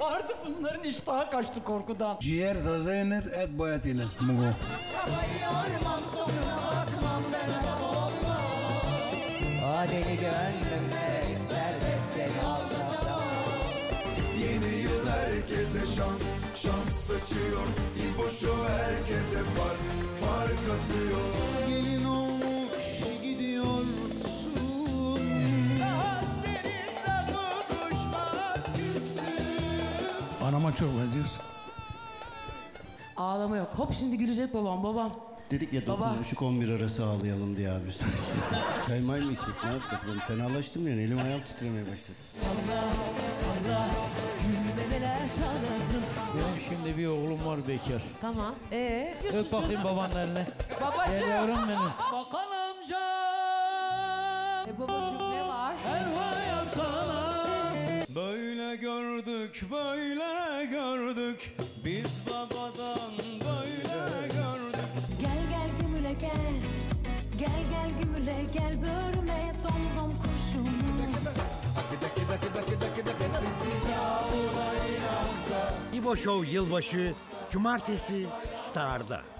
bağırdı bunların iştahı kaçtı korkudan. Ciğer taze yenir, et bayat yenir. Mugo. Yormam sonuna bakmam ben olmam. O deli gönlümde ister de seni aldatamam Yeni yıl herkese şans Şans saçıyor İbo Show herkese Fark Anama çok benziyorsun. Ağlama yok. Hop şimdi gülecek babam babam. Dedik ya Baba. 9.30-11 arası ağlayalım diye abi. Çay may mı içsek ne yapsak? Ben fenalaştım yani elim ayağım titremeye başladı. Benim şimdi bir oğlum var bekar. Tamam. Ee? Öp bakayım babanın eline. Babacığım. Gel yavrum benim. Bakan amca. E babacığım gördük, böyle gördük. Biz babadan böyle gördük. Gel gel gümüle gel Gel gel gümüle gel börüme dom dom kurşunu İbo Show yılbaşı Cumartesi Star'da.